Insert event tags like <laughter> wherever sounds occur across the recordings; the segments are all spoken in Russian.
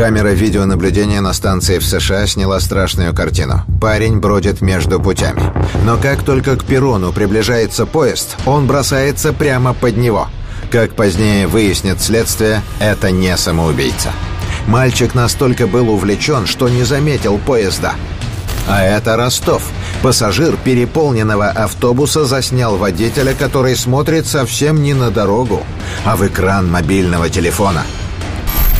Камера видеонаблюдения на станции в США сняла страшную картину. Парень бродит между путями. Но как только к перрону приближается поезд, он бросается прямо под него. Как позднее выяснит следствие, это не самоубийца. Мальчик настолько был увлечен, что не заметил поезда. А это Ростов. Пассажир переполненного автобуса заснял водителя, который смотрит совсем не на дорогу, а в экран мобильного телефона.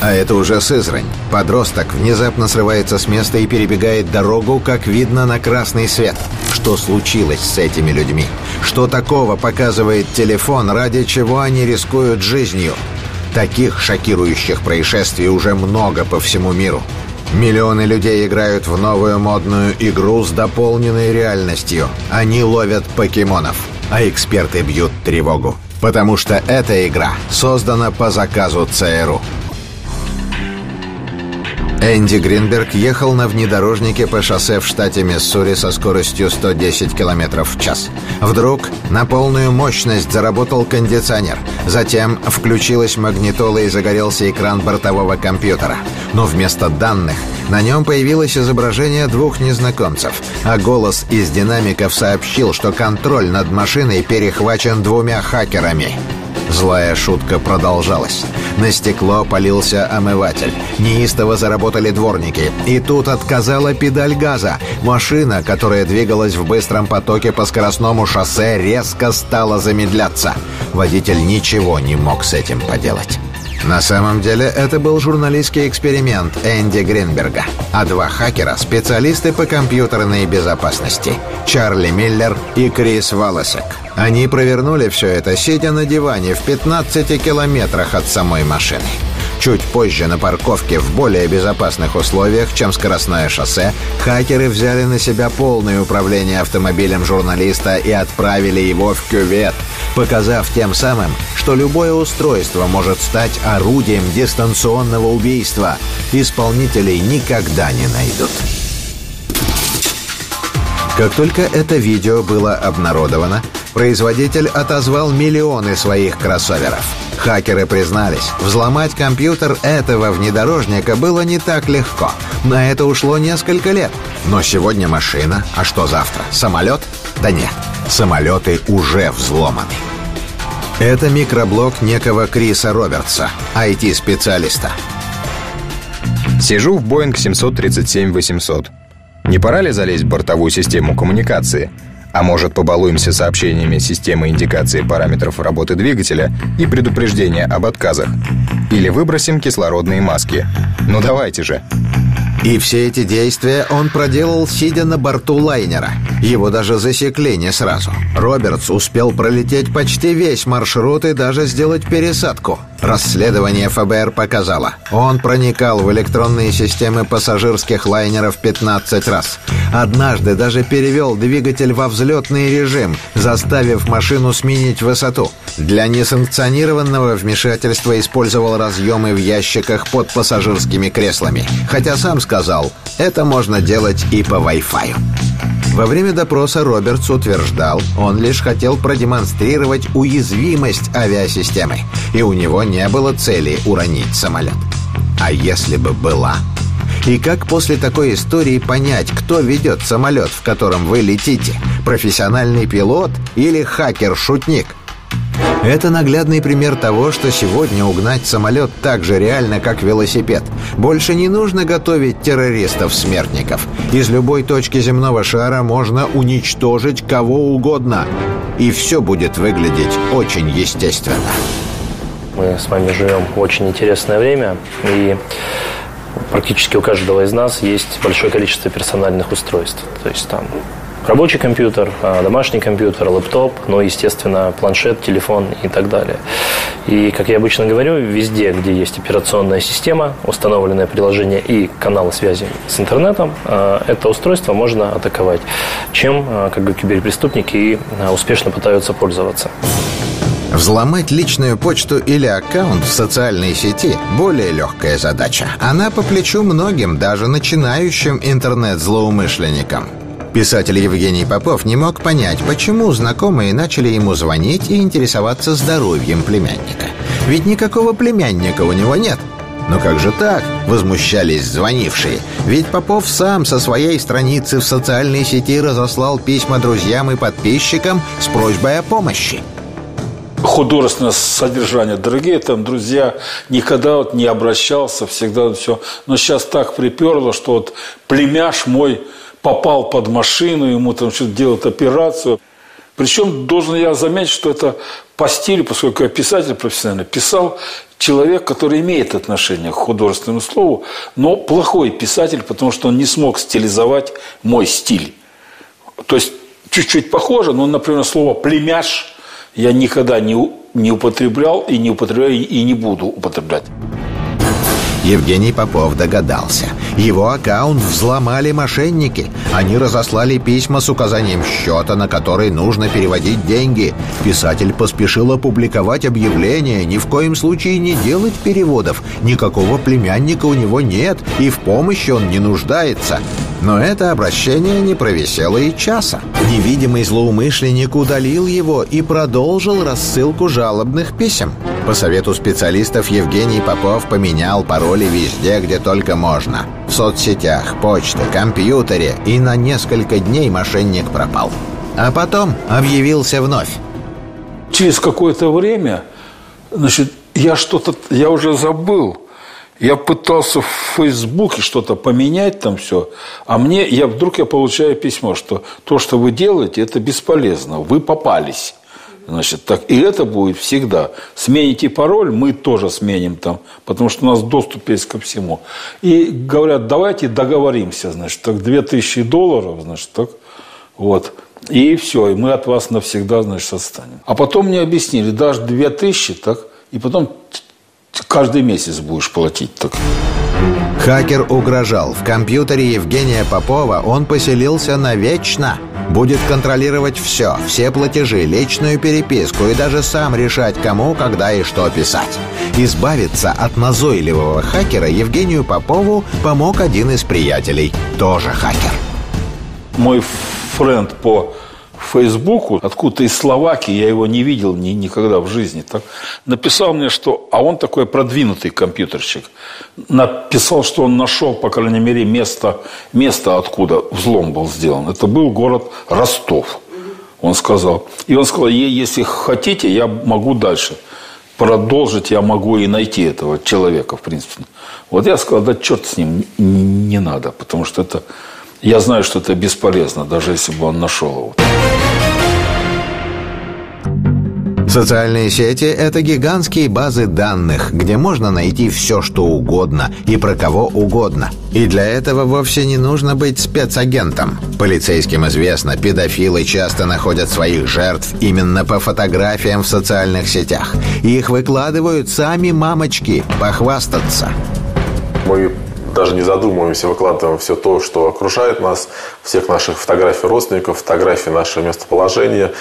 А это уже Сызрань. Подросток внезапно срывается с места и перебегает дорогу, как видно на красный свет. Что случилось с этими людьми? Что такого показывает телефон, ради чего они рискуют жизнью? Таких шокирующих происшествий уже много по всему миру. Миллионы людей играют в новую модную игру с дополненной реальностью. Они ловят покемонов, а эксперты бьют тревогу. Потому что эта игра создана по заказу ЦРУ. Энди Гринберг ехал на внедорожнике по шоссе в штате Миссури со скоростью 110 км в час. Вдруг на полную мощность заработал кондиционер. Затем включилась магнитола и загорелся экран бортового компьютера. Но вместо данных на нем появилось изображение двух незнакомцев, а голос из динамиков сообщил, что контроль над машиной перехвачен двумя хакерами. Злая шутка продолжалась. На стекло полился омыватель. Неистово заработали дворники. И тут отказала педаль газа. Машина, которая двигалась в быстром потоке по скоростному шоссе, резко стала замедляться. Водитель ничего не мог с этим поделать. На самом деле это был журналистский эксперимент Энди Гринберга, а два хакера — специалисты по компьютерной безопасности — Чарли Миллер и Крис Волосек. Они провернули все это, сидя на диване в 15 километрах от самой машины. Чуть позже на парковке в более безопасных условиях, чем скоростное шоссе, хакеры взяли на себя полное управление автомобилем журналиста и отправили его в кювет, показав тем самым, что любое устройство может стать орудием дистанционного убийства. Исполнителей никогда не найдут. Как только это видео было обнародовано, производитель отозвал миллионы своих кроссоверов. Хакеры признались, взломать компьютер этого внедорожника было не так легко. На это ушло несколько лет. Но сегодня машина, а что завтра? Самолет? Да нет, самолеты уже взломаны. Это микроблог некого Криса Робертса, IT-специалиста. Сижу в Boeing 737-800. Не пора ли залезть в бортовую систему коммуникации? А может, побалуемся сообщениями системы индикации параметров работы двигателя и предупреждения об отказах? Или выбросим кислородные маски? Ну давайте же! И все эти действия он проделал, сидя на борту лайнера. Его даже засекли не сразу. Робертс успел пролететь почти весь маршрут и даже сделать пересадку. Расследование ФБР показало, он проникал в электронные системы пассажирских лайнеров 15 раз. Однажды даже перевел двигатель во взлетный режим, заставив машину сменить высоту. Для несанкционированного вмешательства использовал разъемы в ящиках под пассажирскими креслами. Хотя сам сказал, это можно делать и по Wi-Fi. Во время допроса Робертс утверждал, он лишь хотел продемонстрировать уязвимость авиасистемы, и у него не было цели уронить самолет. А если бы была? И как после такой истории понять, кто ведет самолет, в котором вы летите? Профессиональный пилот или хакер-шутник? Это наглядный пример того, что сегодня угнать самолет так же реально, как велосипед. Больше не нужно готовить террористов-смертников. Из любой точки земного шара можно уничтожить кого угодно. И все будет выглядеть очень естественно. Мы с вами живем в очень интересное время, и практически у каждого из нас есть большое количество персональных устройств. То есть там рабочий компьютер, а, домашний компьютер, лэптоп, ну, естественно, планшет, телефон и так далее. И, как я обычно говорю, везде, где есть операционная система, установленное приложение и каналы связи с интернетом, а, это устройство можно атаковать, чем а, как бы киберпреступники и успешно пытаются пользоваться. Взломать личную почту или аккаунт в социальной сети – более легкая задача. Она по плечу многим, даже начинающим интернет-злоумышленникам. Писатель Евгений Попов не мог понять, почему знакомые начали ему звонить и интересоваться здоровьем племянника. Ведь никакого племянника у него нет. Но как же так? Возмущались звонившие. Ведь Попов сам со своей страницы в социальной сети разослал письма друзьям и подписчикам с просьбой о помощи художественное содержание. Дорогие там друзья, никогда вот не обращался, всегда все. Но сейчас так приперло, что вот племяш мой попал под машину, ему там что-то делают операцию. Причем должен я заметить, что это по стилю, поскольку я писатель профессиональный, писал человек, который имеет отношение к художественному слову, но плохой писатель, потому что он не смог стилизовать мой стиль. То есть чуть-чуть похоже, но, например, слово «племяш» я никогда не, не употреблял и не употребляю и не буду употреблять. Евгений Попов догадался. Его аккаунт взломали мошенники. Они разослали письма с указанием счета, на который нужно переводить деньги. Писатель поспешил опубликовать объявление, ни в коем случае не делать переводов. Никакого племянника у него нет, и в помощи он не нуждается. Но это обращение не провисело и часа. Невидимый злоумышленник удалил его и продолжил рассылку жалобных писем. По совету специалистов Евгений Попов поменял пароли везде, где только можно. В соцсетях, почте, компьютере. И на несколько дней мошенник пропал. А потом объявился вновь. Через какое-то время, значит, я что-то, я уже забыл – я пытался в Фейсбуке что-то поменять там все, а мне, я вдруг я получаю письмо, что то, что вы делаете, это бесполезно, вы попались. Значит, так, и это будет всегда. Смените пароль, мы тоже сменим там, потому что у нас доступ есть ко всему. И говорят, давайте договоримся, значит, так, 2000 долларов, значит, так, вот. И все, и мы от вас навсегда, значит, отстанем. А потом мне объяснили, даже 2000, так, и потом каждый месяц будешь платить так. Хакер угрожал. В компьютере Евгения Попова он поселился навечно. Будет контролировать все, все платежи, личную переписку и даже сам решать, кому, когда и что писать. Избавиться от назойливого хакера Евгению Попову помог один из приятелей, тоже хакер. Мой френд по Фейсбуку, откуда-то из Словакии, я его не видел ни, никогда в жизни, так, написал мне, что, а он такой продвинутый компьютерщик, написал, что он нашел, по крайней мере, место, место, откуда взлом был сделан. Это был город Ростов, он сказал. И он сказал, если хотите, я могу дальше продолжить, я могу и найти этого человека, в принципе. Вот я сказал, да черт с ним, не надо, потому что это я знаю, что это бесполезно, даже если бы он нашел его. Социальные сети – это гигантские базы данных, где можно найти все, что угодно и про кого угодно. И для этого вовсе не нужно быть спецагентом. Полицейским известно, педофилы часто находят своих жертв именно по фотографиям в социальных сетях. И их выкладывают сами мамочки похвастаться. Мы даже не задумываемся, выкладываем все то, что окружает нас, всех наших фотографий родственников, фотографии нашего местоположения,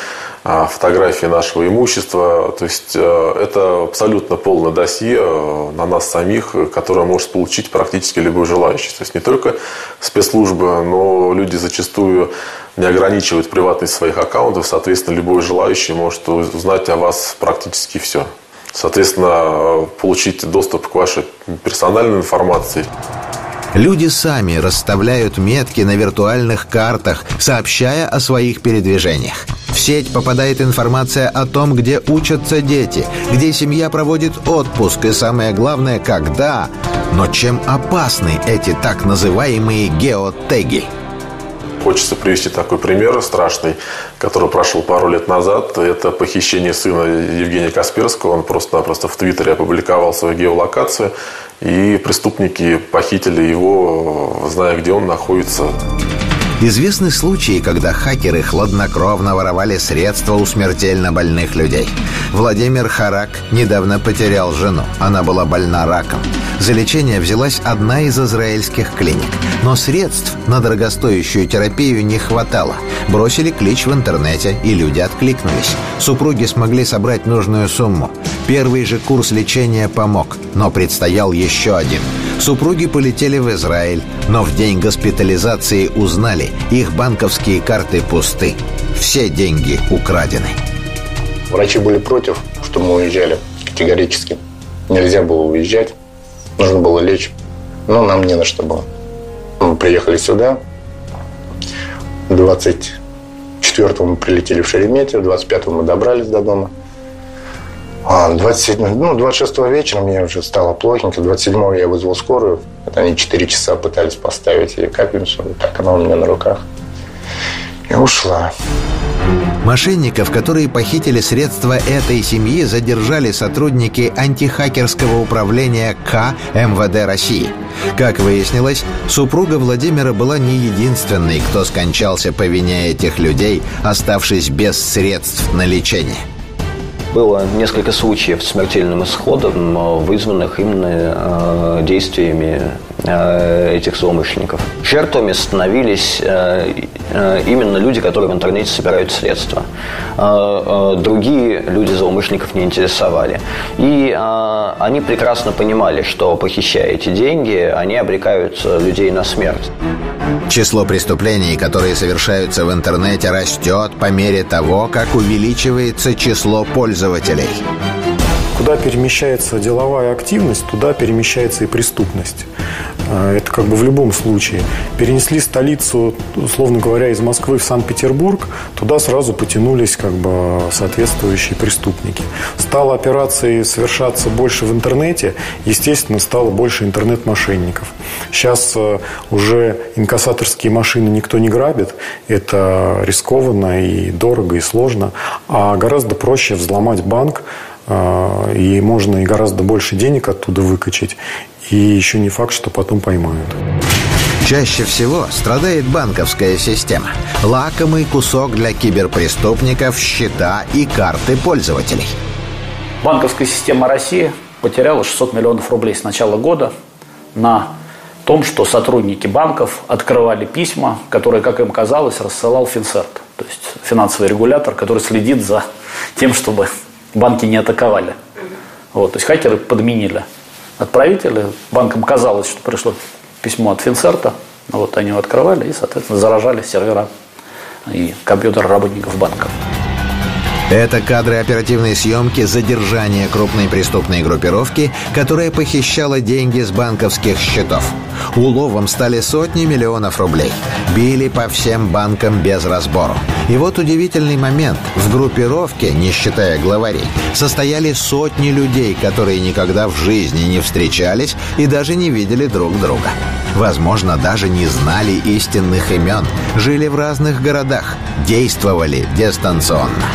а, фотографии нашего имущества. То есть э, это абсолютно полное досье э, на нас самих, которое может получить практически любой желающий. То есть не только спецслужбы, но люди зачастую не ограничивают приватность своих аккаунтов, соответственно, любой желающий может узнать о вас практически все соответственно, получить доступ к вашей персональной информации. Люди сами расставляют метки на виртуальных картах, сообщая о своих передвижениях. В сеть попадает информация о том, где учатся дети, где семья проводит отпуск и, самое главное, когда. Но чем опасны эти так называемые геотеги? Хочется привести такой пример страшный, который прошел пару лет назад. Это похищение сына Евгения Касперского. Он просто-напросто в Твиттере опубликовал свою геолокацию. И преступники похитили его, зная, где он находится. Известны случаи, когда хакеры хладнокровно воровали средства у смертельно больных людей. Владимир Харак недавно потерял жену. Она была больна раком. За лечение взялась одна из израильских клиник. Но средств на дорогостоящую терапию не хватало. Бросили клич в интернете, и люди откликнулись. Супруги смогли собрать нужную сумму. Первый же курс лечения помог, но предстоял еще один – Супруги полетели в Израиль, но в день госпитализации узнали, их банковские карты пусты. Все деньги украдены. Врачи были против, что мы уезжали категорически. Нельзя было уезжать. нужно было лечь, но нам не на что было. Мы приехали сюда, 24 мы прилетели в Шереметьево, 25 мы добрались до дома. А 27, ну, 26 вечера мне уже стало плохенько. 27 я вызвал скорую. Это они 4 часа пытались поставить ей капельницу. Так она у меня на руках. И ушла. Мошенников, которые похитили средства этой семьи, задержали сотрудники антихакерского управления К МВД России. Как выяснилось, супруга Владимира была не единственной, кто скончался по вине этих людей, оставшись без средств на лечение. Было несколько случаев смертельным исходом, э, вызванных именно э, действиями этих злоумышленников. Жертвами становились именно люди, которые в интернете собирают средства. Другие люди злоумышленников не интересовали. И они прекрасно понимали, что похищая эти деньги, они обрекают людей на смерть. Число преступлений, которые совершаются в интернете, растет по мере того, как увеличивается число пользователей. Куда перемещается деловая активность, туда перемещается и преступность. А, это как бы в любом случае. Перенесли столицу, условно говоря, из Москвы в Санкт-Петербург, туда сразу потянулись как бы соответствующие преступники. Стало операции совершаться больше в интернете, естественно, стало больше интернет-мошенников. Сейчас э, уже инкассаторские машины никто не грабит, это рискованно и дорого и сложно, а гораздо проще взломать банк, и можно и гораздо больше денег оттуда выкачать, и еще не факт, что потом поймают. Чаще всего страдает банковская система. Лакомый кусок для киберпреступников, счета и карты пользователей. Банковская система России потеряла 600 миллионов рублей с начала года на том, что сотрудники банков открывали письма, которые, как им казалось, рассылал Финцерт, то есть финансовый регулятор, который следит за тем, чтобы банки не атаковали. Вот, то есть хакеры подменили отправителя. Банкам казалось, что пришло письмо от Финцерта. Вот они его открывали и, соответственно, заражали сервера и компьютер работников банков. Это кадры оперативной съемки задержания крупной преступной группировки, которая похищала деньги с банковских счетов. Уловом стали сотни миллионов рублей. Били по всем банкам без разбору. И вот удивительный момент. В группировке, не считая главарей, состояли сотни людей, которые никогда в жизни не встречались и даже не видели друг друга. Возможно, даже не знали истинных имен, жили в разных городах, действовали дистанционно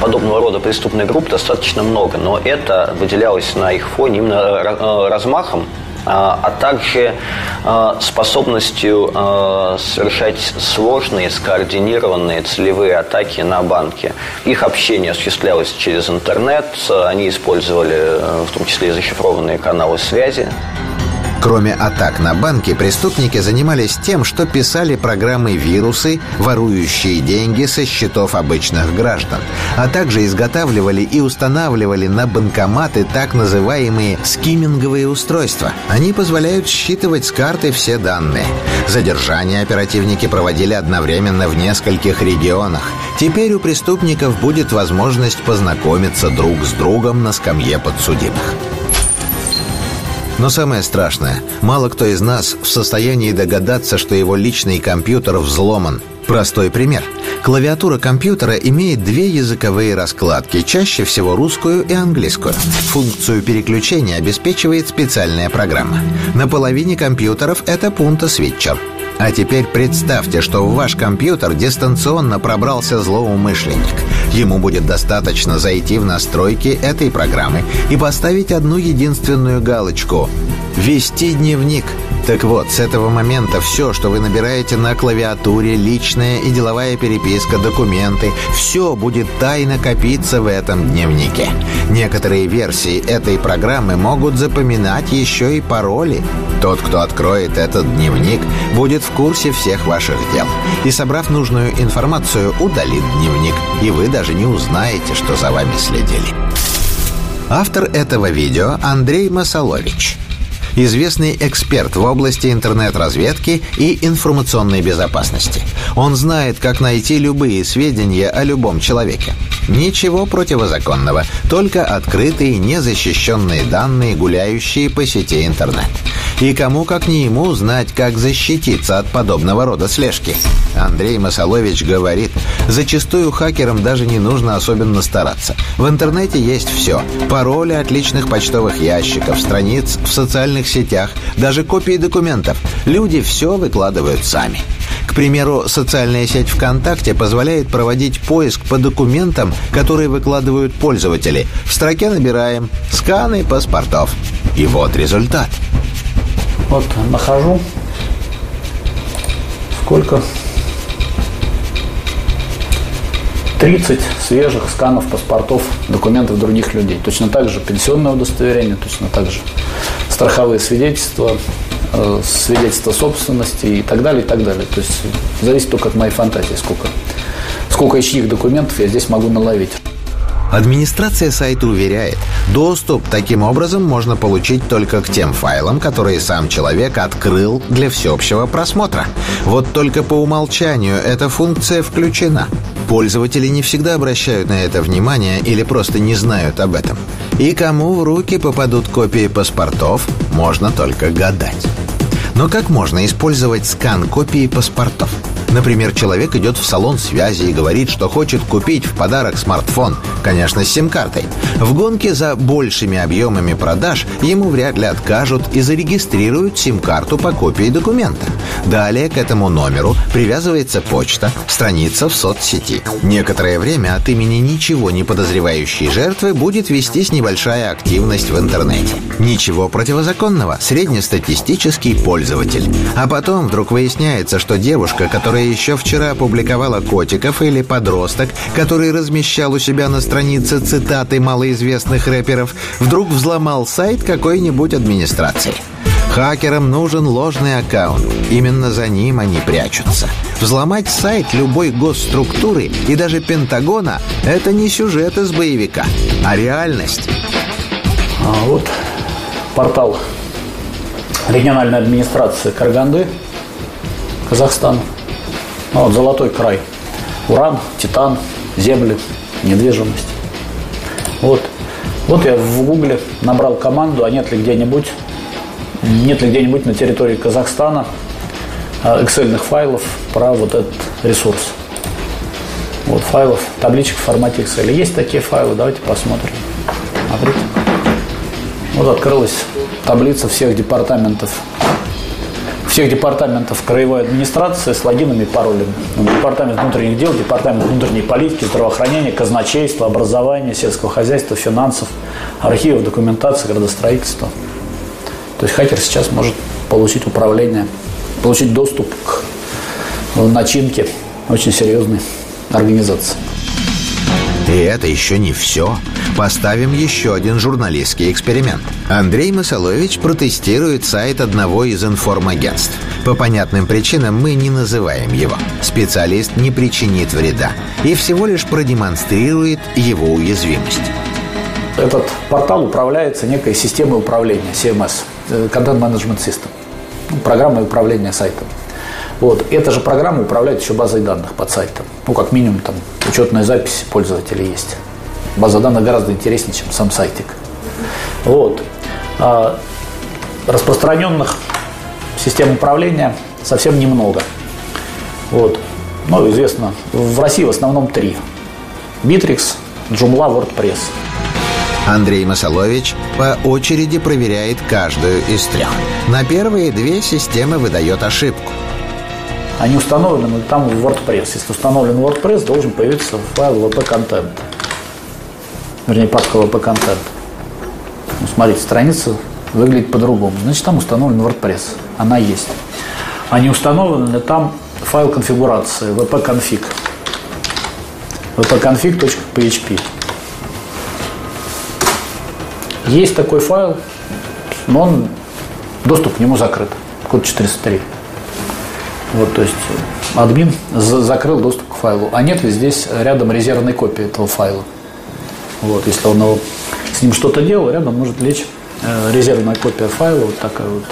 подобного рода преступных групп достаточно много, но это выделялось на их фоне именно э, размахом а, а также а, способностью а, совершать сложные, скоординированные целевые атаки на банки. Их общение осуществлялось через интернет, они использовали э, в том числе и зашифрованные каналы связи. Кроме атак на банки, преступники занимались тем, что писали программы-вирусы, ворующие деньги со счетов обычных граждан, а также изготавливали и устанавливали на банкоматы так называемые скимминговые устройства. Они позволяют считывать с карты все данные. Задержания оперативники проводили одновременно в нескольких регионах. Теперь у преступников будет возможность познакомиться друг с другом на скамье подсудимых. Но самое страшное, мало кто из нас в состоянии догадаться, что его личный компьютер взломан. Простой пример. Клавиатура компьютера имеет две языковые раскладки, чаще всего русскую и английскую. Функцию переключения обеспечивает специальная программа. На половине компьютеров это Switcher. А теперь представьте, что в ваш компьютер дистанционно пробрался злоумышленник. Ему будет достаточно зайти в настройки этой программы и поставить одну единственную галочку «Вести дневник». Так вот, с этого момента все, что вы набираете на клавиатуре, личная и деловая переписка, документы, все будет тайно копиться в этом дневнике. Некоторые версии этой программы могут запоминать еще и пароли. Тот, кто откроет этот дневник, будет в курсе всех ваших дел. И, собрав нужную информацию, удалит дневник. И вы даже не узнаете, что за вами следили. Автор этого видео Андрей Масолович – известный эксперт в области интернет-разведки и информационной безопасности. Он знает, как найти любые сведения о любом человеке. Ничего противозаконного, только открытые, незащищенные данные, гуляющие по сети интернет. И кому, как не ему, знать, как защититься от подобного рода слежки. Андрей Масолович говорит, зачастую хакерам даже не нужно особенно стараться. В интернете есть все. Пароли от личных почтовых ящиков, страниц в социальных сетях, даже копии документов. Люди все выкладывают сами. К примеру, социальная сеть ВКонтакте позволяет проводить поиск по документам, которые выкладывают пользователи. В строке набираем «сканы паспортов». И вот результат. Вот нахожу. Сколько? 30 свежих сканов паспортов, документов других людей. Точно так же пенсионное удостоверение, точно так же страховые свидетельства, э, свидетельства собственности и так далее, и так далее. То есть зависит только от моей фантазии, сколько, сколько из чьих документов я здесь могу наловить. Администрация сайта уверяет, доступ таким образом можно получить только к тем файлам, которые сам человек открыл для всеобщего просмотра. Вот только по умолчанию эта функция включена. Пользователи не всегда обращают на это внимание или просто не знают об этом. И кому в руки попадут копии паспортов, можно только гадать. Но как можно использовать скан копии паспортов? Например, человек идет в салон связи и говорит, что хочет купить в подарок смартфон, конечно, с сим-картой. В гонке за большими объемами продаж ему вряд ли откажут и зарегистрируют сим-карту по копии документа. Далее к этому номеру привязывается почта, страница в соцсети. Некоторое время от имени ничего не подозревающей жертвы будет вестись небольшая активность в интернете. Ничего противозаконного, среднестатистический пользователь. А потом вдруг выясняется, что девушка, которая еще вчера опубликовала котиков или подросток, который размещал у себя на странице цитаты малоизвестных рэперов, вдруг взломал сайт какой-нибудь администрации. Хакерам нужен ложный аккаунт. Именно за ним они прячутся. Взломать сайт любой госструктуры и даже Пентагона – это не сюжет из боевика, а реальность. А вот портал региональной администрации Караганды, Казахстан. Ну, вот золотой край. Уран, титан, земли, недвижимость. Вот. Вот я в гугле набрал команду, а нет ли где-нибудь, нет ли где-нибудь на территории Казахстана excel файлов про вот этот ресурс. Вот файлов, табличек в формате Excel. Есть такие файлы, давайте посмотрим. Смотрите. Вот открылась таблица всех департаментов всех департаментов краевой администрации с логинами и паролями. Департамент внутренних дел, департамент внутренней политики, здравоохранения, казначейства, образования, сельского хозяйства, финансов, архивов, документации, градостроительства. То есть хакер сейчас может получить управление, получить доступ к начинке очень серьезной организации. И это еще не все. Поставим еще один журналистский эксперимент. Андрей Масолович протестирует сайт одного из информагентств. По понятным причинам мы не называем его. Специалист не причинит вреда и всего лишь продемонстрирует его уязвимость. Этот портал управляется некой системой управления, CMS, э, Content Management System, ну, программой управления сайтом. Вот. Эта же программа управляет еще базой данных под сайтом. Ну, как минимум, там учетная запись пользователей есть. База данных гораздо интереснее, чем сам сайтик. Вот. А распространенных систем управления совсем немного. Вот. Ну, известно, в России в основном три. Bittrex, Joomla, WordPress. Андрей Масолович по очереди проверяет каждую из трех. На первые две системы выдает ошибку – они установлены там в WordPress. Если установлен WordPress, должен появиться файл WP Content. Вернее, папка WP Content. Ну, смотрите, страница выглядит по-другому. Значит, там установлен WordPress. Она есть. Они установлены там файл конфигурации wp-config. wp-config.php. Есть такой файл, но он, доступ к нему закрыт. Код 403. Вот, то есть админ закрыл доступ к файлу. А нет ли здесь рядом резервной копии этого файла? Вот, если он его, с ним что-то делал, рядом может лечь э, резервная копия файла, вот такая вот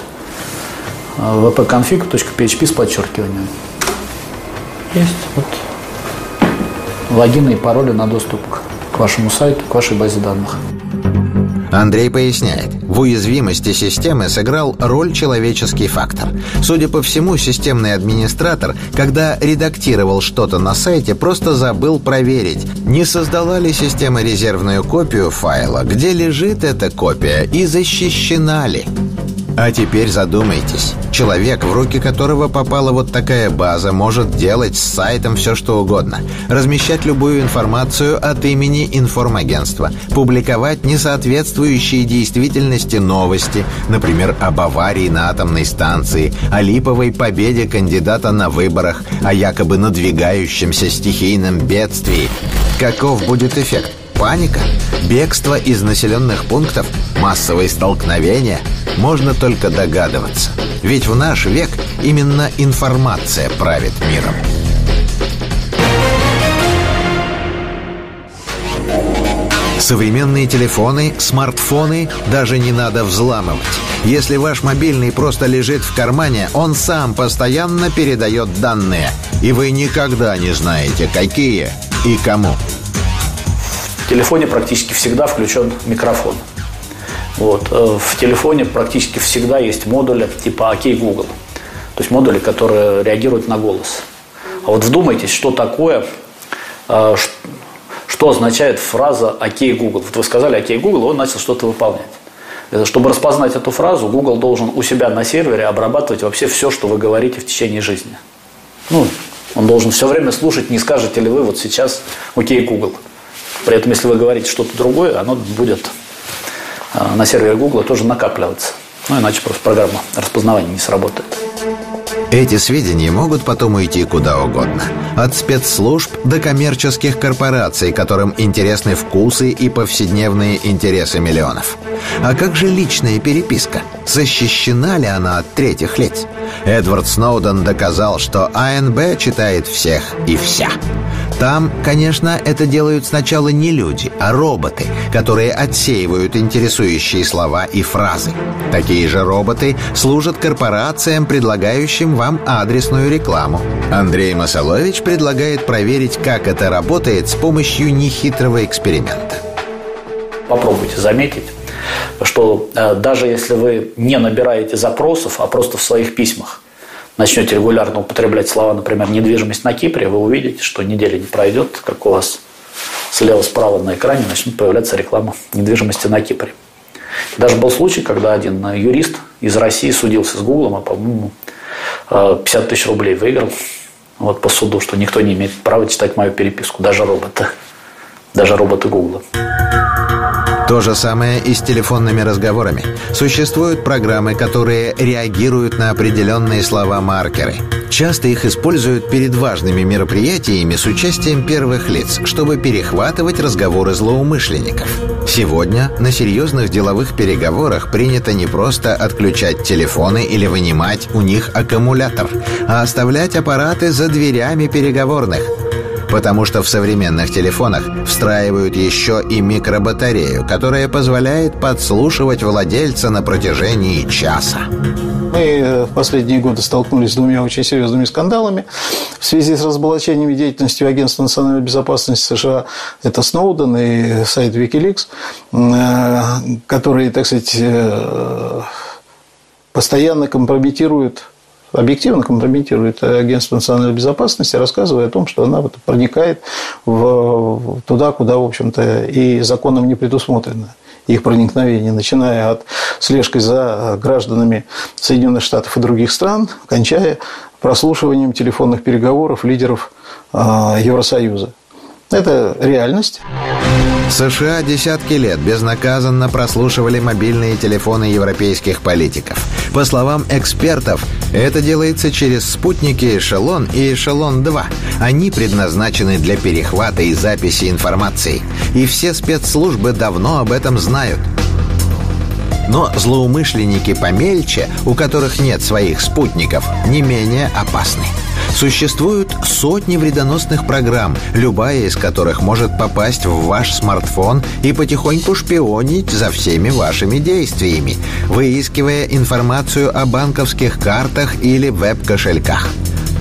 wp-config.php э, с подчеркиванием. Есть вот логины и пароли на доступ к вашему сайту, к вашей базе данных. Андрей поясняет, в уязвимости системы сыграл роль человеческий фактор. Судя по всему, системный администратор, когда редактировал что-то на сайте, просто забыл проверить, не создала ли система резервную копию файла, где лежит эта копия и защищена ли. А теперь задумайтесь. Человек, в руки которого попала вот такая база, может делать с сайтом все, что угодно. Размещать любую информацию от имени информагентства. Публиковать несоответствующие действительности новости, например, об аварии на атомной станции, о липовой победе кандидата на выборах, о якобы надвигающемся стихийном бедствии. Каков будет эффект? Паника? Бегство из населенных пунктов? Массовые столкновения? Можно только догадываться. Ведь в наш век именно информация правит миром. Современные телефоны, смартфоны даже не надо взламывать. Если ваш мобильный просто лежит в кармане, он сам постоянно передает данные. И вы никогда не знаете, какие и кому. В телефоне практически всегда включен микрофон. Вот. Э, в телефоне практически всегда есть модули типа «Окей, Google». То есть модули, которые реагируют на голос. А вот вдумайтесь, что такое, э, что означает фраза «Окей, Google». Вот вы сказали «Окей, Google», и он начал что-то выполнять. Чтобы распознать эту фразу, Google должен у себя на сервере обрабатывать вообще все, что вы говорите в течение жизни. Ну, он должен все время слушать, не скажете ли вы вот сейчас «Окей, Google». При этом, если вы говорите что-то другое, оно будет а, на сервере Google тоже накапливаться. Ну, иначе просто программа распознавания не сработает. Эти сведения могут потом уйти куда угодно. От спецслужб до коммерческих корпораций, которым интересны вкусы и повседневные интересы миллионов. А как же личная переписка? Защищена ли она от третьих лиц? Эдвард Сноуден доказал, что АНБ читает всех и вся. Там, конечно, это делают сначала не люди, а роботы, которые отсеивают интересующие слова и фразы. Такие же роботы служат корпорациям, предлагающим вам адресную рекламу. Андрей Масолович предлагает проверить, как это работает с помощью нехитрого эксперимента. Попробуйте заметить, что э, даже если вы не набираете запросов, а просто в своих письмах начнете регулярно употреблять слова, например, недвижимость на Кипре, вы увидите, что недели не пройдет, как у вас слева-справа на экране начнут появляться реклама недвижимости на Кипре. Даже был случай, когда один юрист из России судился с Гуглом, а, по-моему, 50 э, тысяч рублей выиграл вот по суду, что никто не имеет права читать мою переписку, даже роботы, даже роботы Гугла. То же самое и с телефонными разговорами. Существуют программы, которые реагируют на определенные слова-маркеры. Часто их используют перед важными мероприятиями с участием первых лиц, чтобы перехватывать разговоры злоумышленников. Сегодня на серьезных деловых переговорах принято не просто отключать телефоны или вынимать у них аккумулятор, а оставлять аппараты за дверями переговорных – потому что в современных телефонах встраивают еще и микробатарею, которая позволяет подслушивать владельца на протяжении часа. Мы э, в последние годы столкнулись с двумя очень серьезными скандалами в связи с разоблачением деятельности Агентства национальной безопасности США. Это Сноуден и сайт Wikileaks, э, которые, так сказать, э, постоянно компрометируют объективно компрометирует Агентство национальной безопасности, рассказывая о том, что она вот проникает в, туда, куда, в общем-то, и законом не предусмотрено их проникновение, начиная от слежкой за гражданами Соединенных Штатов и других стран, кончая прослушиванием телефонных переговоров лидеров а, Евросоюза. Это реальность. США десятки лет безнаказанно прослушивали мобильные телефоны европейских политиков. По словам экспертов, это делается через спутники «Эшелон» и «Эшелон-2». Они предназначены для перехвата и записи информации. И все спецслужбы давно об этом знают. Но злоумышленники помельче, у которых нет своих спутников, не менее опасны. Существуют сотни вредоносных программ, любая из которых может попасть в ваш смартфон и потихоньку шпионить за всеми вашими действиями, выискивая информацию о банковских картах или веб-кошельках.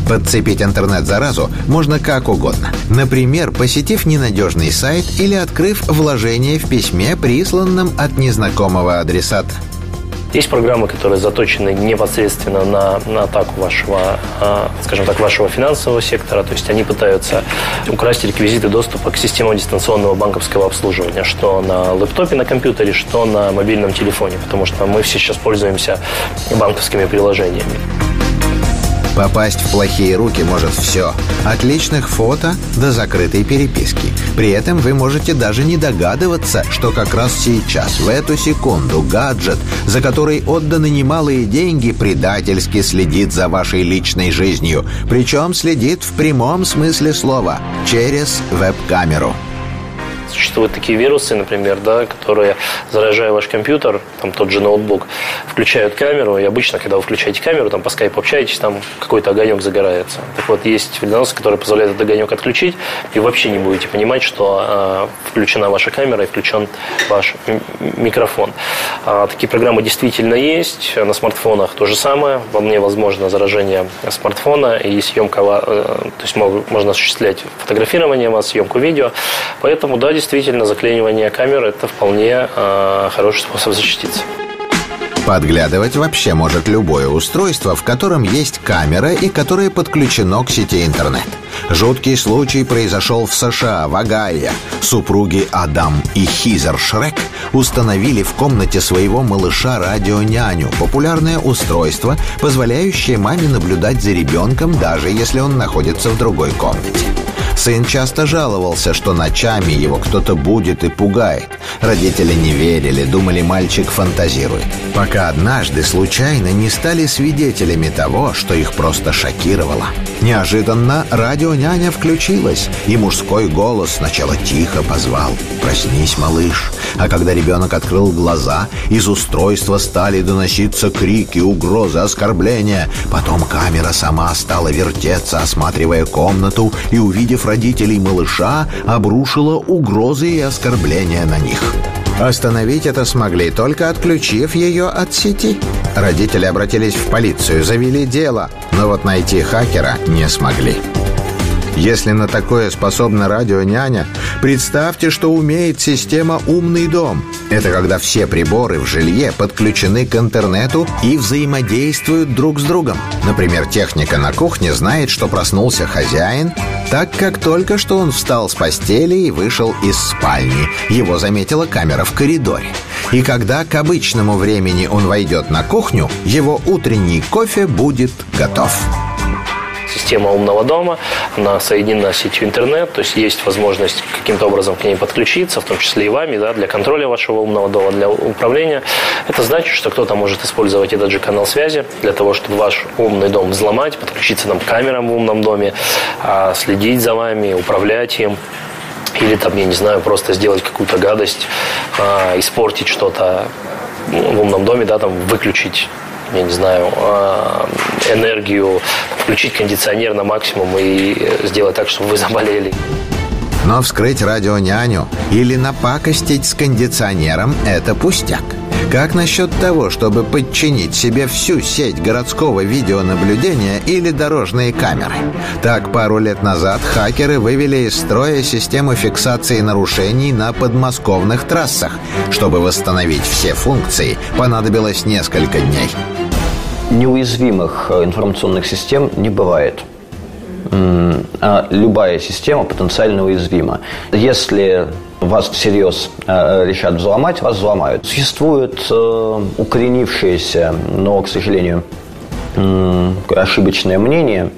Подцепить интернет-заразу можно как угодно. Например, посетив ненадежный сайт или открыв вложение в письме, присланном от незнакомого адресата. Есть программы, которые заточены непосредственно на, на атаку вашего, э, скажем так, вашего финансового сектора. То есть они пытаются украсть реквизиты доступа к системам дистанционного банковского обслуживания, что на лэптопе, на компьютере, что на мобильном телефоне, потому что мы все сейчас пользуемся банковскими приложениями. Попасть в плохие руки может все. От личных фото до закрытой переписки. При этом вы можете даже не догадываться, что как раз сейчас, в эту секунду, гаджет, за который отданы немалые деньги, предательски следит за вашей личной жизнью. Причем следит в прямом смысле слова, через веб-камеру. Существуют такие вирусы, например, да, которые, заражая ваш компьютер, там тот же ноутбук, включают камеру, и обычно, когда вы включаете камеру, там по скайпу общаетесь, там какой-то огонек загорается. Так вот, есть вредоносы, которые позволяют этот огонек отключить, и вообще не будете понимать, что э, включена ваша камера и включен ваш микрофон. А, такие программы действительно есть. На смартфонах то же самое. Во мне возможно заражение смартфона и съемка, э, то есть можно осуществлять фотографирование вас, съемку видео. Поэтому, да, действительно, заклинивание камеры – это вполне э, хороший способ защититься. Подглядывать вообще может любое устройство, в котором есть камера и которое подключено к сети интернет. Жуткий случай произошел в США, в Огайо. Супруги Адам и Хизер Шрек установили в комнате своего малыша радионяню, популярное устройство, позволяющее маме наблюдать за ребенком, даже если он находится в другой комнате. Сын часто жаловался, что ночами его кто-то будет и пугает. Родители не верили, думали, мальчик фантазирует. Пока однажды случайно не стали свидетелями того, что их просто шокировало. Неожиданно радионяня включилась, и мужской голос сначала тихо позвал «Проснись, малыш». А когда ребенок открыл глаза, из устройства стали доноситься крики, угрозы, оскорбления. Потом камера сама стала вертеться, осматривая комнату, и, увидев родителей малыша, обрушила угрозы и оскорбления на них. Остановить это смогли, только отключив ее от сети. Родители обратились в полицию, завели дело, но вот найти хакера не смогли. Если на такое способна радионяня, представьте, что умеет система «Умный дом». Это когда все приборы в жилье подключены к интернету и взаимодействуют друг с другом. Например, техника на кухне знает, что проснулся хозяин, так как только что он встал с постели и вышел из спальни. Его заметила камера в коридоре. И когда к обычному времени он войдет на кухню, его утренний кофе будет готов система умного дома, она соединена с сетью интернет, то есть есть возможность каким-то образом к ней подключиться, в том числе и вами, да, для контроля вашего умного дома, для управления. Это значит, что кто-то может использовать этот же канал связи для того, чтобы ваш умный дом взломать, подключиться там, к камерам в умном доме, а, следить за вами, управлять им или там, я не знаю, просто сделать какую-то гадость, а, испортить что-то в умном доме, да, там выключить я не знаю, а, энергию, включить кондиционер на максимум и сделать так, чтобы вы заболели. Но вскрыть радионяню или напакостить с кондиционером – это пустяк. Как насчет того, чтобы подчинить себе всю сеть городского видеонаблюдения или дорожные камеры? Так, пару лет назад хакеры вывели из строя систему фиксации нарушений на подмосковных трассах. Чтобы восстановить все функции, понадобилось несколько дней. Неуязвимых э, информационных систем не бывает – а любая система потенциально уязвима. Если вас всерьез э, решат взломать, вас взломают. Существует э, укоренившееся, но, к сожалению, ошибочное мнение,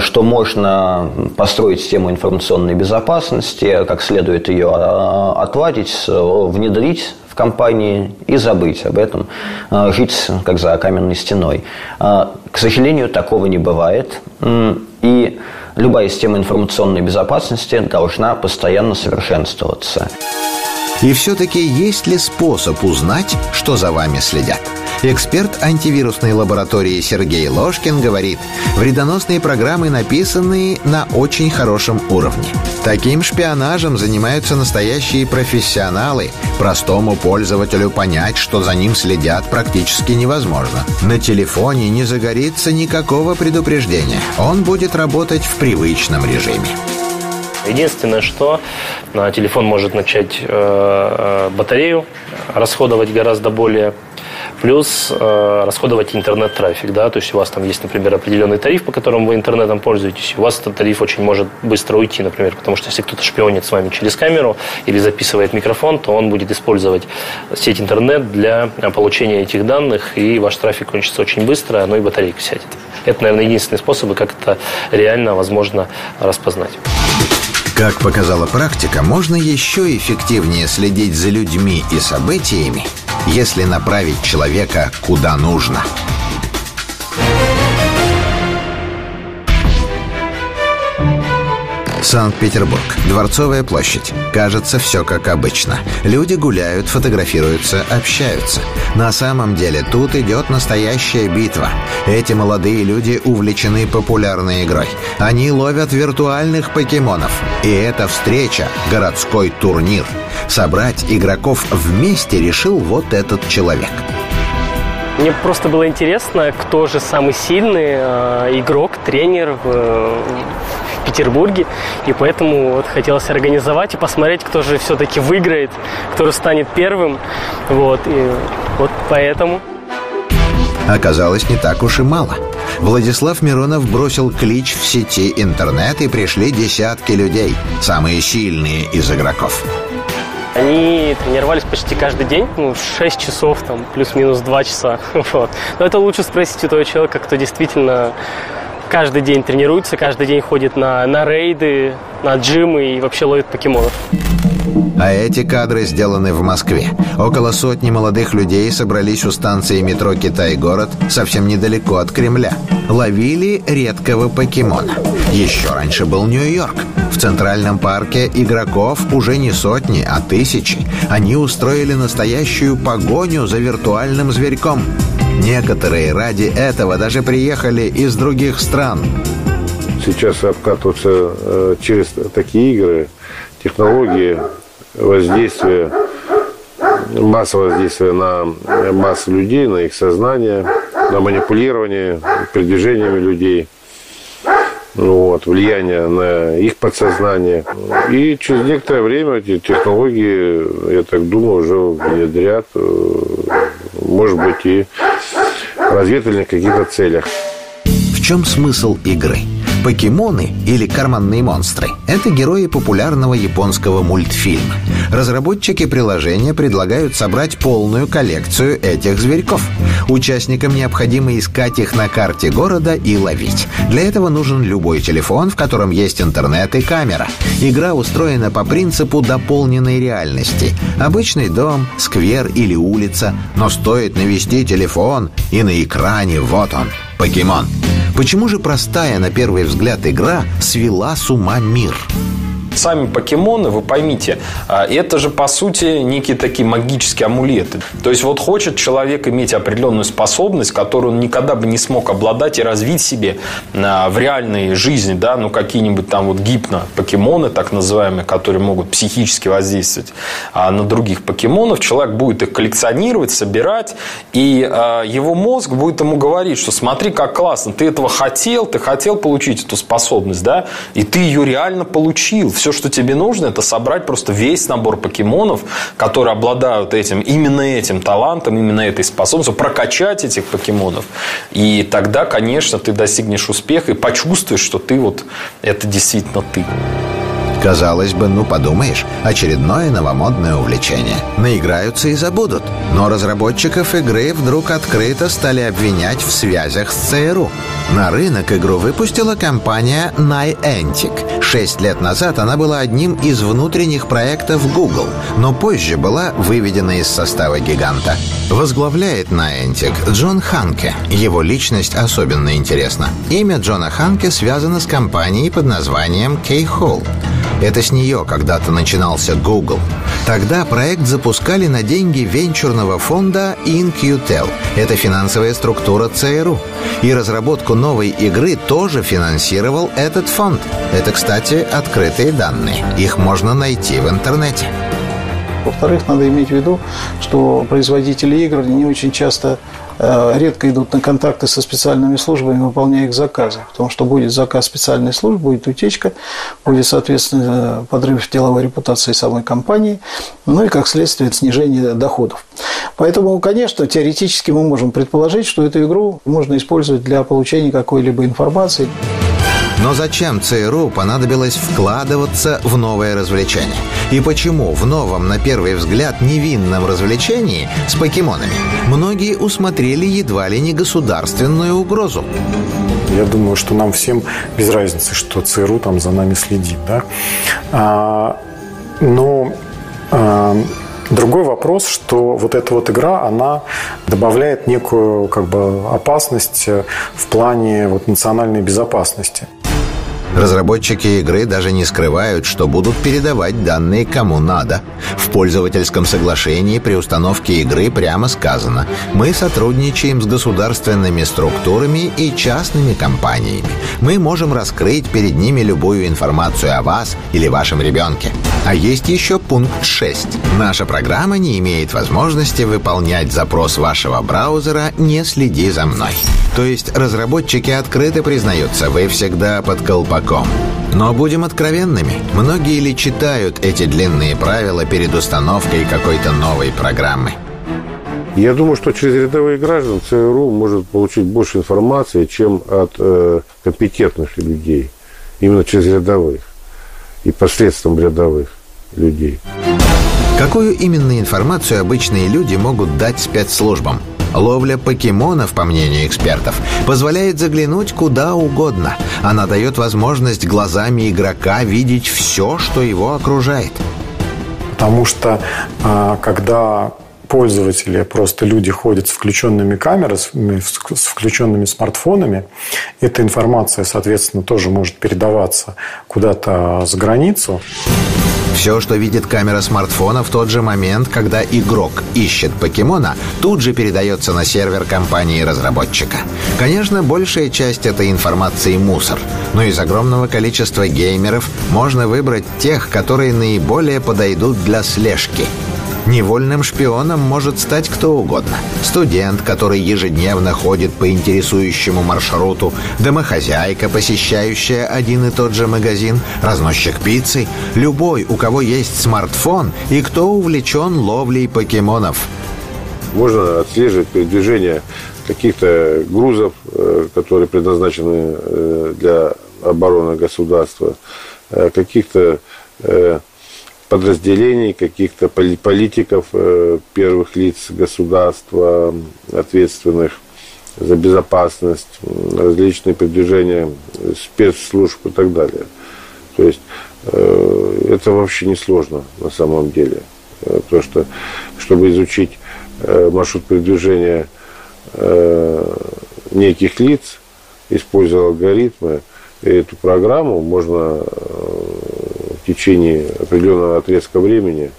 что можно построить систему информационной безопасности, как следует ее отладить, внедрить компании и забыть об этом, жить как за каменной стеной. К сожалению, такого не бывает. И любая система информационной безопасности должна постоянно совершенствоваться. И все-таки есть ли способ узнать, что за вами следят? Эксперт антивирусной лаборатории Сергей Ложкин говорит, вредоносные программы написаны на очень хорошем уровне. Таким шпионажем занимаются настоящие профессионалы. Простому пользователю понять, что за ним следят, практически невозможно. На телефоне не загорится никакого предупреждения. Он будет работать в привычном режиме. Единственное, что э, телефон может начать э, э, батарею расходовать гораздо более плюс э, расходовать интернет-трафик, да, то есть у вас там есть, например, определенный тариф, по которому вы интернетом пользуетесь, у вас этот тариф очень может быстро уйти, например, потому что если кто-то шпионит с вами через камеру или записывает микрофон, то он будет использовать сеть интернет для получения этих данных, и ваш трафик кончится очень быстро, но и батарейка сядет. Это, наверное, единственный способ, как это реально возможно распознать. Как показала практика, можно еще эффективнее следить за людьми и событиями, если направить человека куда нужно – Санкт-Петербург. Дворцовая площадь. Кажется, все как обычно. Люди гуляют, фотографируются, общаются. На самом деле тут идет настоящая битва. Эти молодые люди увлечены популярной игрой. Они ловят виртуальных покемонов. И эта встреча – городской турнир. Собрать игроков вместе решил вот этот человек. Мне просто было интересно, кто же самый сильный э, игрок, тренер в, Петербурге, и поэтому вот хотелось организовать и посмотреть, кто же все-таки выиграет, кто станет первым, вот, и вот поэтому. Оказалось, не так уж и мало. Владислав Миронов бросил клич в сети интернет, и пришли десятки людей, самые сильные из игроков. Они тренировались почти каждый день, ну, 6 часов, там, плюс-минус 2 часа. <laughs> Вот. Но это лучше спросить у того человека, кто действительно каждый день тренируется, каждый день ходит на, на рейды, на джимы и вообще ловит покемонов. А эти кадры сделаны в Москве. Около сотни молодых людей собрались у станции метро «Китай-город» совсем недалеко от Кремля. Ловили редкого покемона. Еще раньше был Нью-Йорк. В Центральном парке игроков уже не сотни, а тысячи. Они устроили настоящую погоню за виртуальным зверьком. Некоторые ради этого даже приехали из других стран. Сейчас обкатываться э, через такие игры, технологии воздействия, массовое воздействие на массу людей, на их сознание, на манипулирование передвижениями людей, вот, влияние на их подсознание. И через некоторое время эти технологии, я так думаю, уже внедрят, э, может быть, и разведывательных каких-то целях. В чем смысл игры? Покемоны или карманные монстры – это герои популярного японского мультфильма. Разработчики приложения предлагают собрать полную коллекцию этих зверьков. Участникам необходимо искать их на карте города и ловить. Для этого нужен любой телефон, в котором есть интернет и камера. Игра устроена по принципу дополненной реальности. Обычный дом, сквер или улица, но стоит навести телефон, и на экране вот он – покемон. Почему же простая на первый взгляд игра свела с ума мир? Сами покемоны, вы поймите, а, это же, по сути, некие такие магические амулеты. То есть, вот хочет человек иметь определенную способность, которую он никогда бы не смог обладать и развить себе а, в реальной жизни, да, ну, какие-нибудь там вот гипно-покемоны, так называемые, которые могут психически воздействовать а, на других покемонов, человек будет их коллекционировать, собирать, и его мозг будет ему говорить, что смотри, как классно, ты этого хотел, ты хотел получить эту способность, да, и ты ее реально получил, все все, что тебе нужно, это собрать просто весь набор покемонов, которые обладают этим, именно этим талантом, именно этой способностью, прокачать этих покемонов. И тогда, конечно, ты достигнешь успеха и почувствуешь, что ты вот, это действительно ты. Казалось бы, ну подумаешь, очередное новомодное увлечение. Наиграются и забудут. Но разработчиков игры вдруг открыто стали обвинять в связях с ЦРУ. На рынок игру выпустила компания Niantic. Шесть лет назад она была одним из внутренних проектов Google, но позже была выведена из состава гиганта. Возглавляет Niantic Джон Ханке. Его личность особенно интересна. Имя Джона Ханке связано с компанией под названием K-Hole. Это с нее когда-то начинался Google. Тогда проект запускали на деньги венчурного фонда InQtel. Это финансовая структура ЦРУ. И разработку новой игры тоже финансировал этот фонд. Это, кстати, открытые данные. Их можно найти в интернете. Во-вторых, надо иметь в виду, что производители игр не очень часто редко идут на контакты со специальными службами, выполняя их заказы. Потому что будет заказ специальной службы, будет утечка, будет, соответственно, подрыв деловой репутации самой компании, ну и, как следствие, снижение доходов. Поэтому, конечно, теоретически мы можем предположить, что эту игру можно использовать для получения какой-либо информации. Но зачем ЦРУ понадобилось вкладываться в новое развлечение? И почему в новом, на первый взгляд, невинном развлечении с покемонами многие усмотрели едва ли не государственную угрозу? Я думаю, что нам всем без разницы, что ЦРУ там за нами следит. Да? А, но а, Другой вопрос, что вот эта вот игра, она добавляет некую как бы опасность в плане вот национальной безопасности. Разработчики игры даже не скрывают, что будут передавать данные кому надо. В пользовательском соглашении при установке игры прямо сказано «Мы сотрудничаем с государственными структурами и частными компаниями. Мы можем раскрыть перед ними любую информацию о вас или вашем ребенке». А есть еще пункт 6. Наша программа не имеет возможности выполнять запрос вашего браузера «Не следи за мной». То есть разработчики открыто признаются, вы всегда под колпаком. Но будем откровенными, многие ли читают эти длинные правила перед установкой какой-то новой программы? Я думаю, что через рядовых граждан ЦРУ может получить больше информации, чем от э, компетентных людей. Именно через рядовых и посредством рядовых людей. Какую именно информацию обычные люди могут дать спецслужбам? Ловля покемонов, по мнению экспертов, позволяет заглянуть куда угодно. Она дает возможность глазами игрока видеть все, что его окружает. Потому что а, когда пользователи, просто люди ходят с включенными камерами, с включенными смартфонами. Эта информация, соответственно, тоже может передаваться куда-то за границу. Все, что видит камера смартфона в тот же момент, когда игрок ищет покемона, тут же передается на сервер компании-разработчика. Конечно, большая часть этой информации мусор, но из огромного количества геймеров можно выбрать тех, которые наиболее подойдут для слежки – Невольным шпионом может стать кто угодно. Студент, который ежедневно ходит по интересующему маршруту, домохозяйка, посещающая один и тот же магазин, разносчик пиццы, любой, у кого есть смартфон и кто увлечен ловлей покемонов. Можно отслеживать передвижение каких-то грузов, э, которые предназначены э, для обороны государства, э, каких-то подразделений, каких-то политиков, э, первых лиц государства, ответственных за безопасность, различные передвижения спецслужб и так далее. То есть э, это вообще не сложно на самом деле. Э, то, что чтобы изучить маршрут передвижения неких лиц, используя алгоритмы, эту программу можно течение определенного отрезка времени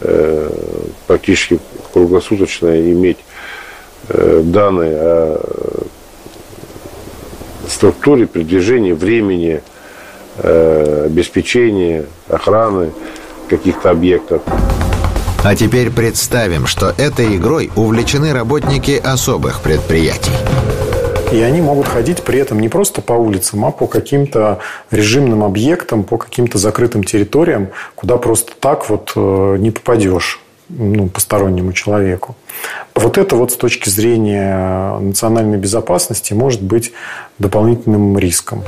э, практически круглосуточно иметь э, данные о структуре передвижения, времени, э, обеспечения, охраны каких-то объектов. А теперь представим, что этой игрой увлечены работники особых предприятий. И они могут ходить при этом не просто по улицам, а по каким-то режимным объектам, по каким-то закрытым территориям, куда просто так вот э, не попадешь ну, постороннему человеку. Вот это вот с точки зрения национальной безопасности может быть дополнительным риском.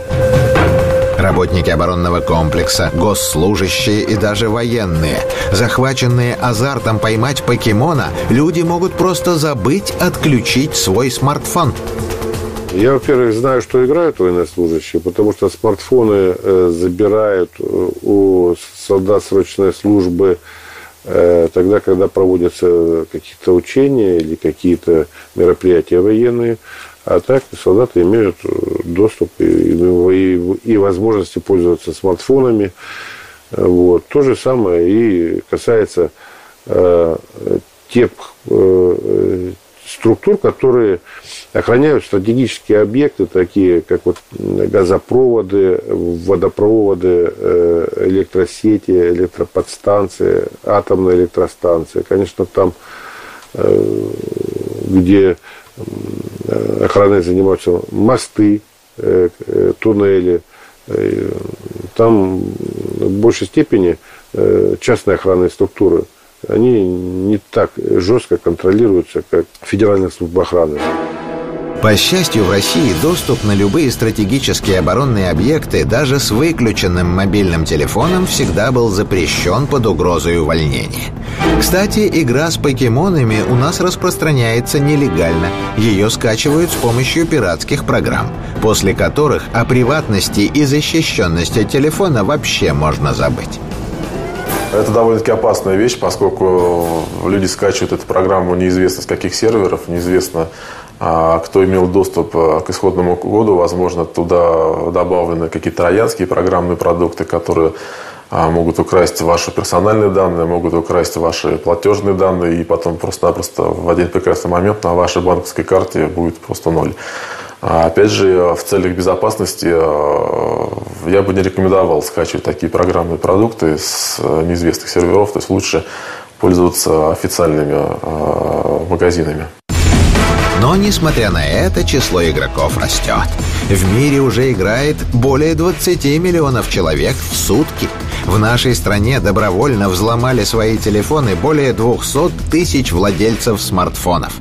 Работники оборонного комплекса, госслужащие и даже военные. Захваченные азартом поймать покемона, люди могут просто забыть отключить свой смартфон. Я, во-первых, знаю, что играют военнослужащие, потому что смартфоны э, забирают э, у солдат срочной службы э, тогда, когда проводятся какие-то учения или какие-то мероприятия военные. А так солдаты имеют доступ и, и, и возможности пользоваться смартфонами. Вот. То же самое и касается э, тех э, структур, которые охраняют стратегические объекты, такие как вот газопроводы, водопроводы, э, электросети, электроподстанции, атомные электростанции. Конечно, там, э, где охраной занимаются мосты, э, туннели, там в большей степени частные охранные структуры – они не так жестко контролируются, как Федеральная служба охраны. По счастью, в России доступ на любые стратегические оборонные объекты даже с выключенным мобильным телефоном всегда был запрещен под угрозой увольнения. Кстати, игра с покемонами у нас распространяется нелегально. Ее скачивают с помощью пиратских программ, после которых о приватности и защищенности телефона вообще можно забыть. Это довольно-таки опасная вещь, поскольку люди скачивают эту программу неизвестно с каких серверов, неизвестно, а, кто имел доступ а, к исходному коду. Возможно, туда добавлены какие-то троянские программные продукты, которые а, могут украсть ваши персональные данные, могут украсть ваши платежные данные, и потом просто-напросто в один прекрасный момент на вашей банковской карте будет просто ноль. А опять же, в целях безопасности э, я бы не рекомендовал скачивать такие программные продукты с э, неизвестных серверов, то есть лучше пользоваться официальными э, магазинами. Но, несмотря на это, число игроков растет. В мире уже играет более 20 миллионов человек в сутки. В нашей стране добровольно взломали свои телефоны более 200 тысяч владельцев смартфонов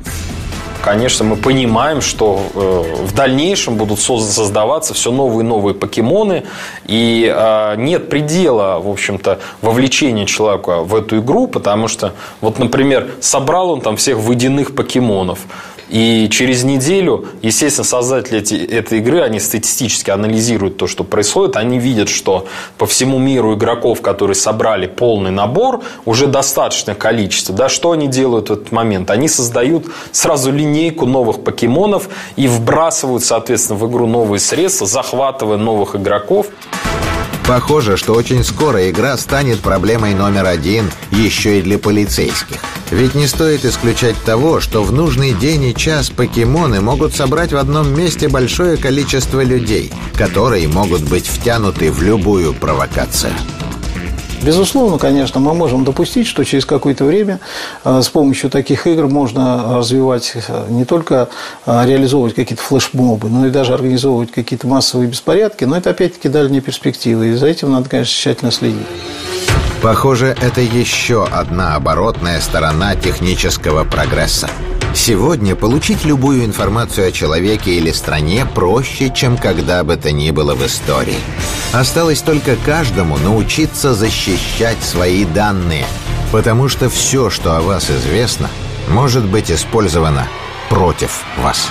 конечно, мы понимаем, что э, в дальнейшем будут создаваться все новые и новые покемоны, и э, нет предела, в общем-то, вовлечения человека в эту игру, потому что, вот, например, собрал он там всех водяных покемонов, и через неделю, естественно, создатели эти, этой игры, они статистически анализируют то, что происходит. Они видят, что по всему миру игроков, которые собрали полный набор, уже достаточное количество. Да, что они делают в этот момент? Они создают сразу линейку новых покемонов и вбрасывают, соответственно, в игру новые средства, захватывая новых игроков. Похоже, что очень скоро игра станет проблемой номер один еще и для полицейских. Ведь не стоит исключать того, что в нужный день и час покемоны могут собрать в одном месте большое количество людей, которые могут быть втянуты в любую провокацию. Безусловно, конечно, мы можем допустить, что через какое-то время э, с помощью таких игр можно развивать э, не только э, реализовывать какие-то флешмобы, но и даже организовывать какие-то массовые беспорядки. Но это опять-таки дальние перспективы, и за этим надо, конечно, тщательно следить. Похоже, это еще одна оборотная сторона технического прогресса. Сегодня получить любую информацию о человеке или стране проще, чем когда бы то ни было в истории. Осталось только каждому научиться защищать свои данные, потому что все, что о вас известно, может быть использовано против вас.